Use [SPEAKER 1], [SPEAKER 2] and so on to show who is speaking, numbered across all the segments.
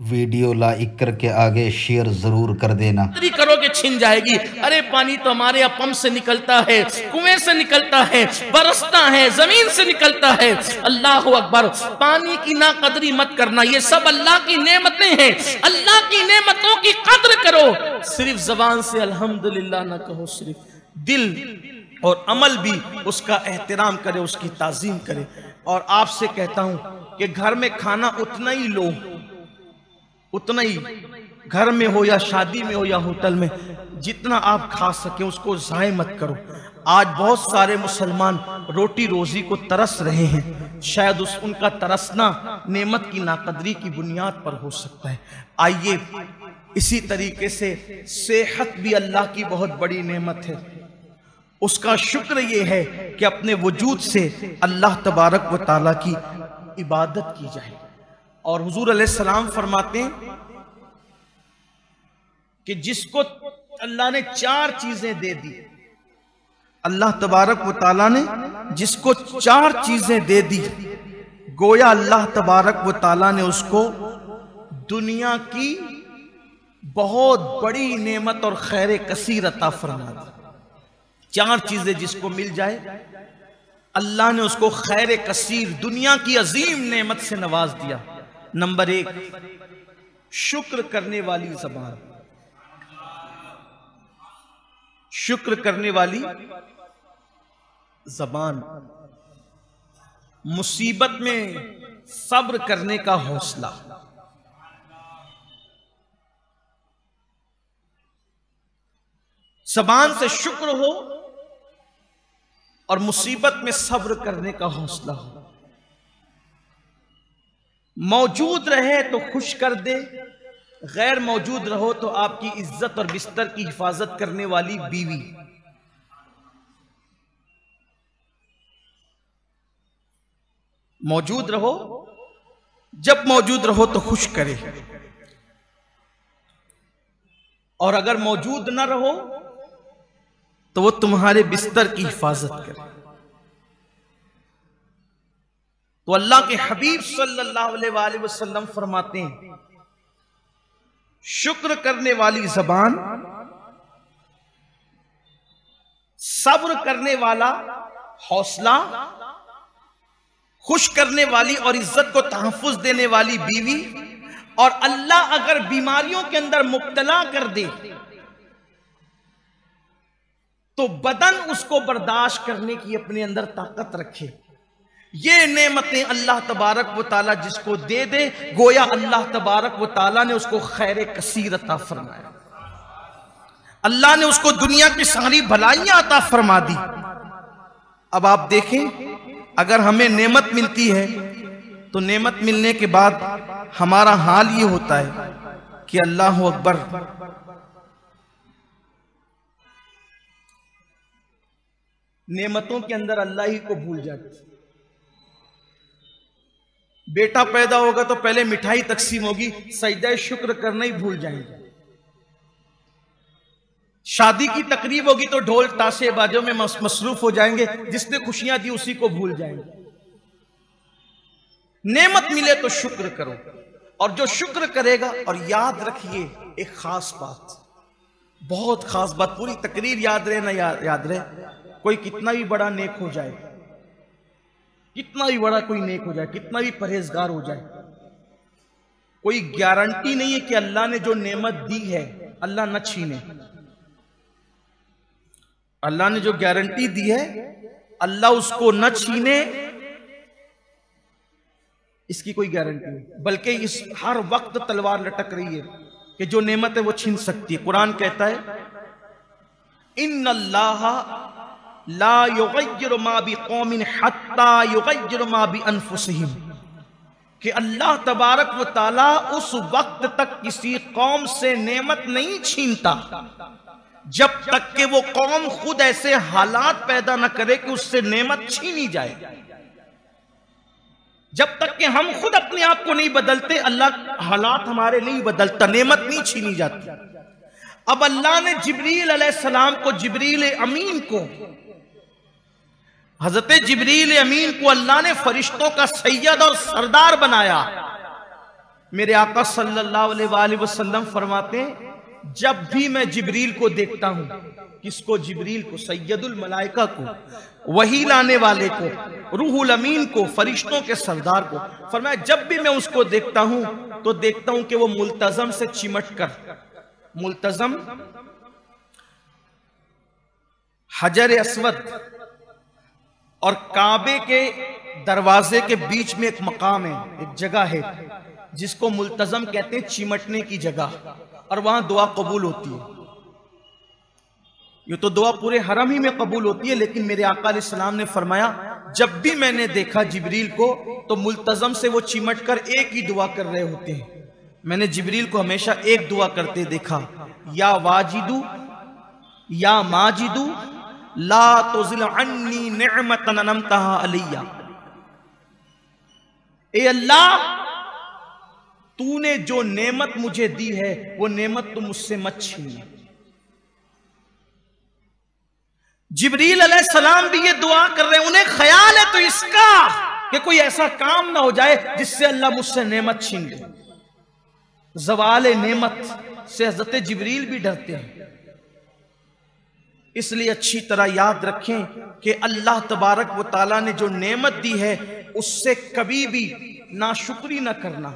[SPEAKER 1] Video like करके आगे share ज़रूर कर देना।
[SPEAKER 2] करो करोगे छिन जाएगी। अरे पानी तो हमारे यहाँ पंप से निकलता है, कुएँ से निकलता है, बरसता है, ज़मीन से निकलता है। अल्लाह अकबर, पानी की ना कदरी मत करना। ये सब अल्लाह की नेमतें हैं। अल्लाह की नेमतों की कदर करो। सिर्फ़ जबान से अल्हम्दुलिल्लाह ना कहो, सिर्फ़ दिल और अमल भी उसका एहतराम करे, उसकी ताजीम करे। और आपसे कहता हूँ कि घर में खाना उतना ही लो। उतना ही घर में हो या शादी में हो या होटल में, जितना आप खा सके, उसको जाय मत करो। आज बहुत सारे मुसलमान रोटी रोजी को तरस रहे हैं। शायद उस, उनका तरसना नेमत की नाकदरी की बुनियाद पर हो सकता है। आइए, इसी तरीके से सेहत भी अल्लाह की बहुत बड़ी नेमत है। उसका शुक्र ये है कि अपने वजूद से अल्लाह तबारक व ताला की इबादत की जाए। और हुजूर सलाम फरमाते हैं कि जिसको अल्लाह ने चार चीज़ें दे दी, अल्लाह तबारक व ताला ने जिसको चार चीज़ें दे दी, गोया अल्लाह तबारक व ताला ने उसको दुनिया की बहुत बड़ी नेमत और खैर कसीर अता फरमा दी। चार चीज़ें जिसको मिल जाए, अल्लाह ने उसको खैर कसीर दुनिया की अजीम नेमत से नवाज़ दिया। नंबर एक, शुक्र करने वाली जबान। शुक्र करने वाली जबान। मुसीबत में सब्र करने का हौसला। जबान से शुक्र हो और मुसीबत में सब्र करने का हौसला हो। मौजूद रहे तो खुश कर दे। गैर मौजूद रहो तो आपकी इज़्ज़त और बिस्तर की हिफाजत करने वाली बीवी। मौजूद रहो। जब मौजूद रहो तो खुश करे। और अगर मौजूद ना रहो तो वो तुम्हारे बिस्तर की हिफाजत करे। तो अल्लाह के हबीब वसल्लम फरमाते हैं, शुक्र करने वाली जबान, सब्र करने वाला हौसला, खुश करने वाली और इज़्ज़त को तहफुज देने वाली बीवी, और अल्लाह अगर बीमारियों के अंदर मुब्तला कर दे तो बदन उसको बर्दाश्त करने की अपने अंदर ताकत रखे। ये नेमतें अल्लाह तबारक व ताला जिसको दे दे, गोया अल्लाह तबारक व ताला ने उसको खैर कसीर अता फरमाया। अल्लाह ने उसको दुनिया की सारी भलाइयाँ अता फरमा दी। अब आप देखें, अगर हमें नेमत मिलती है तो नेमत मिलने के बाद हमारा हाल ये होता है कि अल्लाह अकबर। नेमतों के अंदर अल्लाह ही को भूल जाते। बेटा पैदा होगा तो पहले मिठाई तकसीम होगी, सजदा शुक्र करना ही भूल जाएँगे। शादी की तकरीब होगी तो ढोल ताशे बाजों में मसरूफ हो जाएँगे, जिसने खुशियाँ दी उसी को भूल जाएँगे। नेमत मिले तो शुक्र करो, और जो शुक्र करेगा, और याद रखिए एक खास बात। बहुत खास बात, पूरी तकरीर याद रहे ना याद रहे, कोई कितना भी बड़ा नेक हो जाए कितना भी बड़ा कोई नेक हो जाए, कितना भी परहेजगार हो जाए, कोई गारंटी नहीं है कि अल्लाह ने जो नेमत दी है, अल्लाह न छीने। अल्लाह ने जो गारंटी दी है, अल्लाह उसको न छीने, इसकी कोई गारंटी नहीं। बल्कि इस हर वक्त तलवार लटक रही है कि जो नेमत है वो छीन सकती है। कुरान कहता है इन अल्लाह अल्लाह तबारक व ताला उस वक्त तक किसी कौम से नेमत नहीं छीनता, जब तक कि वो कौम खुद ऐसे हालात पैदा ना करे कि उससे नेमत छीनी जाए। जब तक कि हम खुद अपने आप को नहीं बदलते, अल्लाह हालात हमारे नहीं बदलता, नेमत नहीं छीनी जाती। अब अल्लाह ने जिबरील सलाम को, जिबरील अमीन को हज़रत जबरील अमीन को अल्लाह ने फरिश्तों का सैयद और सरदार बनाया। मेरे आका सल्लल्लाहु अलैहि वसल्लम फरमाते हैं, जब भी मैं जिब्रील को देखता हूँ, किसको? जिब्रील को, सैयदुल मलाइका को, वही लाने वाले को, रूहुल अमीन को, फरिश्तों के सरदार को। फरमाया, जब भी मैं उसको देखता हूँ तो देखता हूँ कि वो मुल्तजम से चिमट कर। मुल्तजम? हजर असवद और काबे के दरवाजे के बीच में एक मकाम है, एक जगह है, जिसको मुल्तजम कहते हैं चिमटने की जगह, और वहाँ दुआ कबूल होती है। ये तो दुआ पूरे हरम ही में कबूल होती है, लेकिन मेरे आका सलाम ने फरमाया, जब भी मैंने देखा जिबरील को तो मुल्तजम से वो चिमट कर एक ही दुआ कर रहे होते हैं। मैंने जिबरील को हमेशा एक दुआ करते देखा, या वाजिदू, या माजिदू ला तो अलैया। ए अल्लाह, तूने जो नेमत मुझे दी है, वो नेमत तुम मुझसे मत छीन जिबरील सलाम भी ये दुआ कर रहे हैं, उन्हें ख्याल है तो इसका कि कोई ऐसा काम ना हो जाए जिससे अल्लाह मुझसे नेमत छीन ले। जवाल नेमत से हज़रत जिबरील भी डरते हैं। इसलिए अच्छी तरह याद रखें कि अल्लाह तबारक व ताला ने जो नेमत दी है, उससे कभी भी ना शुक्री ना करना।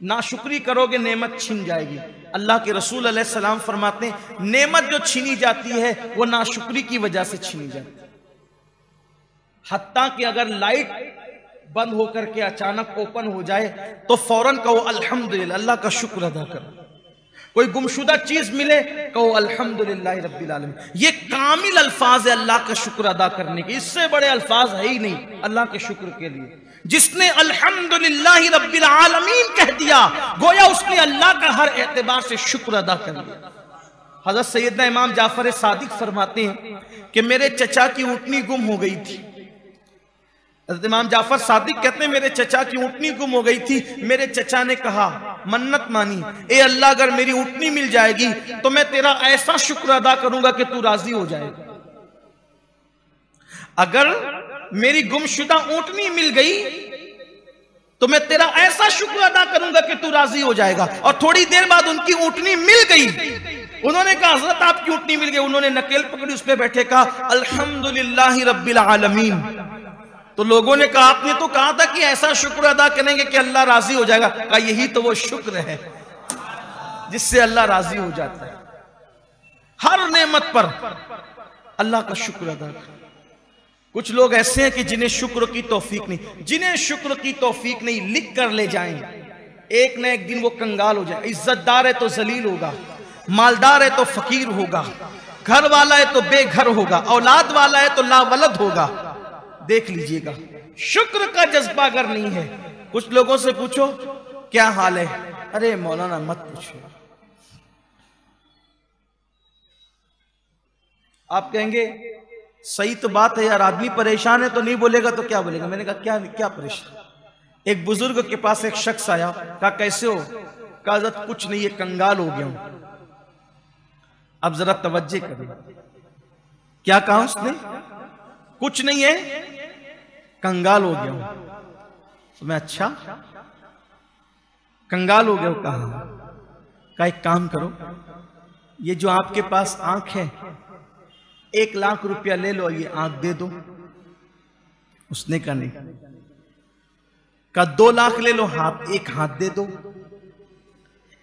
[SPEAKER 2] ना शुक्री करोगे, नेमत छीन जाएगी। अल्लाह के रसूल सलाम फरमाते हैं, नेमत जो छीनी जाती है, वो ना शुक्री की वजह से छीनी जाती है। हत्ता कि अगर लाइट बंद होकर के अचानक ओपन हो जाए तो फ़ौरन कहो, अल्हम्दुलिल्लाह, अल्लाह का शुक्र अदा करो। कोई गुमशुदा चीज़ मिले, कहो, अल्हम्दुलिल्लाह रब्बिल आलमीन। ये कामिल अल्फाज है अल्लाह का शुक्र अदा करने के। इससे बड़े अल्फाज है ही नहीं, अल्लाह के शुक्र के लिए। जिसने अल्हम्दुलिल्लाह रब्बिल आलमीन कह दिया, गोया उसने अल्लाह का हर एतबार से शुक्र अदा कर लिया। हज़रत सैदना इमाम जाफ़र सादिक फरमाते हैं कि मेरे चचा की ऊँटनी गुम हो गई थी। हज़रत इमाम जाफ़र सादिक कहते हैं, मेरे चचा की ऊँटनी गुम हो गई थी। मेरे चचा ने कहा मन्नत मानी। ए अल्लाह, अगर मेरी ऊँटनी मिल जाएगी तो मैं तेरा ऐसा शुक्र अदा करूँगा कि तू राज़ी हो जाएगा अगर मेरी गुमशुदा ऊंटनी मिल गई तो मैं तेरा ऐसा शुक्र अदा करूँगा कि तू राज़ी हो जाएगा। और थोड़ी देर बाद उनकी ऊंटनी मिल गई। उन्होंने कहा, हज़रत, आपकी ऊंटनी मिल गई। उन्होंने नकेल पकड़ी, उस पर बैठे कहा, अल्हम्दुलिल्लाह रब्बिल आलमीन। तो लोगों ने कहा, आपने तो कहा था कि ऐसा शुक्र अदा करेंगे कि अल्लाह राज़ी हो जाएगा। कहा, यही तो वो शुक्र है जिससे अल्लाह राज़ी हो जाता है। हर नेमत पर अल्लाह का शुक्र अदा कर। कुछ लोग ऐसे हैं कि जिन्हें शुक्र की तौफीक नहीं, जिन्हें शुक्र की तौफीक नहीं, लिख कर ले जाएँ। एक न एक दिन वो कंगाल हो जाए। इज्जतदार है तो जलील होगा, मालदार है तो फकीर होगा घर वाला है तो बेघर होगा, औलाद वाला है तो लावलद होगा। देख लीजिएगा। शुक्र का जज्बा अगर नहीं है, कुछ लोगों से पूछो, क्या हाल है? अरे मौलाना, मत पूछो। आप कहेंगे, सही तो बात है यार, आदमी परेशान है तो नहीं बोलेगा तो क्या बोलेगा? मैंने कहा, क्या क्या परेशान? एक बुज़ुर्ग के पास एक शख्स आया, कहा, कैसे हो? कहा कुछ नहीं है कंगाल हो गया हूँ। अब जरा तवज्जे करें क्या कहा उसने? कुछ नहीं है कंगाल हो गया हूँ। तो मैं अच्छा कंगाल हो गया कहा। का एक काम करो, ये जो आपके पास आँख है, एक लाख रुपया ले लो, ये आँख दे दो। उसने कहा, नहीं। का दो लाख ले लो, हाथ, एक हाथ दे दो।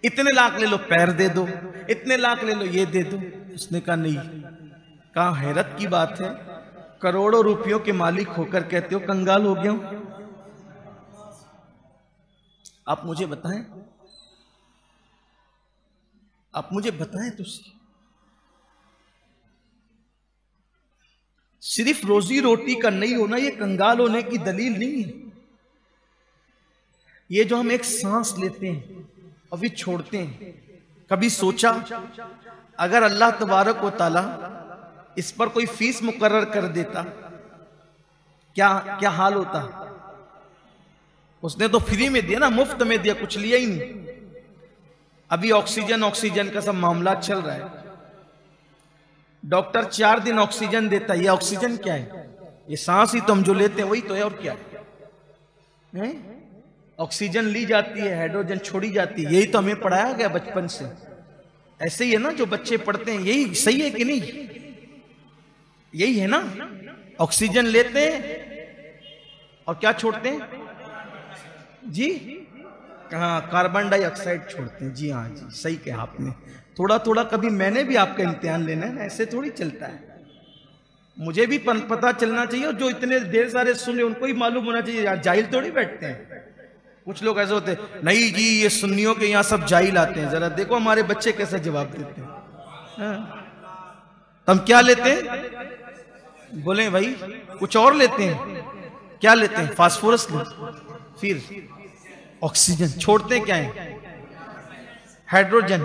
[SPEAKER 2] इतने लाख ले लो, पैर दे दो। इतने लाख ले लो, ये दे दो। उसने कहा, नहीं। कहा, हैरत की बात है करोड़ों रुपयों के मालिक होकर कहते हो, कंगाल हो गया हूँ। आप मुझे बताएँ? आप मुझे बताएँ तो सिर्फ़ रोजी रोटी का नहीं होना, ये कंगाल होने की दलील नहीं है। ये जो हम एक सांस लेते हैं, अभी छोड़ते हैं, कभी सोचा, अगर अल्लाह तबारक व ताला इस पर कोई फ़ीस मुकर्र कर देता। क्या क्या हाल होता? उसने तो फ्री में दिया ना मुफ़्त में दिया कुछ लिया ही नहीं। अभी ऑक्सीजन ऑक्सीजन का सब मामला चल रहा है। डॉक्टर चार दिन ऑक्सीजन देता है ये ऑक्सीजन क्या है? ये सांस ही तो हम जो लेते हैं वही तो है और क्या है, ऑक्सीजन ली जाती है हाइड्रोजन छोड़ी जाती है यही तो हमें पढ़ाया गया बचपन से। ऐसे ही है ना जो बच्चे पढ़ते हैं यही सही है कि नहीं? यही है ना? ऑक्सीजन लेते हैं और क्या छोड़ते हैं? जी? हाँ कार्बन डाइऑक्साइड छोड़ते हैं। जी हाँ जी, सही कहा आपने। थोड़ा थोड़ा कभी मैंने भी आपका इम्तिहान लेना है, ऐसे थोड़ी चलता है। मुझे भी पता चलना चाहिए और जो इतने ढेर सारे सुने उनको ही मालूम होना चाहिए। यार जाहिल थोड़ी बैठते हैं। कुछ लोग ऐसे होते हैं, नहीं जी, ये सुन्नियों के यहाँ सब जाहिल आते हैं। जरा देखो हमारे बच्चे कैसे जवाब देते हैं। हाँ। हम क्या लेते हैं? बोले, भाई, कुछ और लेते हैं। क्या लेते हैं? फास्फोरस लेते फिर? ऑक्सीजन। छोड़ते क्या है? हाइड्रोजन।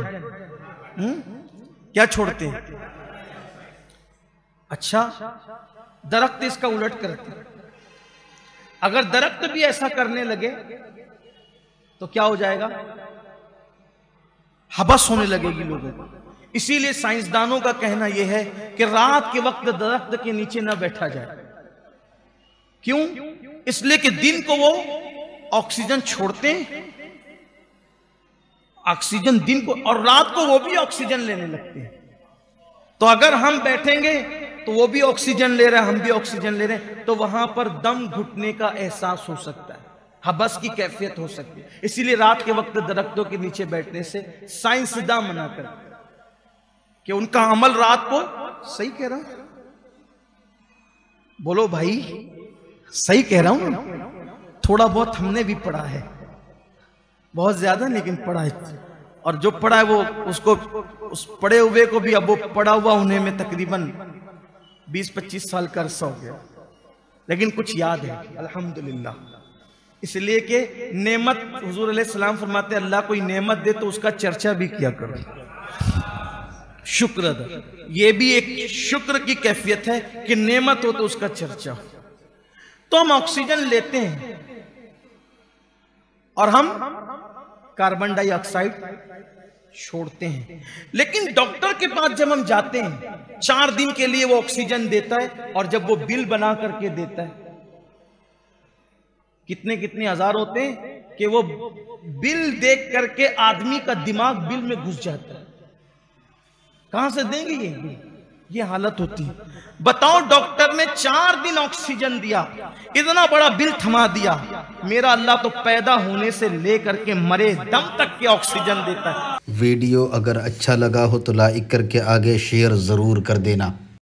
[SPEAKER 2] हम्म? क्या छोड़ते हैं? अच्छा दरख्त इसका उलट करते अगर दरख्त भी ऐसा करने लगे तो क्या हो जाएगा? हबस होने लगेगी लोगों को। इसीलिए साइंसदानों का कहना यह है कि रात के वक्त दरख्त के नीचे ना बैठा जाए। क्यों? इसलिए कि दिन को वो ऑक्सीजन छोड़ते हैं। ऑक्सीजन दिन को और रात को वो भी ऑक्सीजन लेने लगते हैं। तो अगर हम बैठेंगे तो वो भी ऑक्सीजन ले रहे हैं, हम भी ऑक्सीजन ले रहे हैं तो वहाँ पर दम घुटने का एहसास हो सकता है। हबस की कैफियत हो सकती है। इसीलिए रात के वक्त दरख्तों के नीचे बैठने से साइंसदा मना कर। कि उनका अमल रात को सही कह रहा हूँ? बोलो भाई, सही कह रहा हूँ? थोड़ा बहुत हमने भी पढ़ा है। बहुत ज़्यादा, लेकिन पढ़ा है। और जो पढ़ा है वो उसको, उस पढ़े हुए को भी, अब वो पढ़ा हुआ होने में तकरीबन 20-25 साल का अरसा हो गया। लेकिन कुछ याद है, अल्हम्दुलिल्लाह। इसलिए कि नेमत, हुजूर सलाम फरमाते अल्लाह कोई नेमत दे तो उसका चर्चा भी किया करो। शुक्र अदा। ये भी एक शुक्र की कैफियत है कि नेमत हो तो उसका चर्चा हो। तो हम ऑक्सीजन लेते हैं और हम कार्बन डाइऑक्साइड छोड़ते हैं। लेकिन डॉक्टर के पास जब हम जाते हैं, चार दिन के लिए वो ऑक्सीजन देता है और जब वो बिल बना करके देता है, कितने कितने हज़ार होते हैं कि वो बिल देख करके आदमी का दिमाग बिल में घुस जाता है। कहाँ से देंगे ये? ये हालत होती। है बताओ डॉक्टर ने चार दिन ऑक्सीजन दिया, इतना बड़ा बिल थमा दिया। मेरा अल्लाह तो पैदा होने से लेकर के मरे दम तक के ऑक्सीजन देता है।
[SPEAKER 1] वीडियो अगर अच्छा लगा हो तो लाइक करके आगे शेयर ज़रूर कर देना।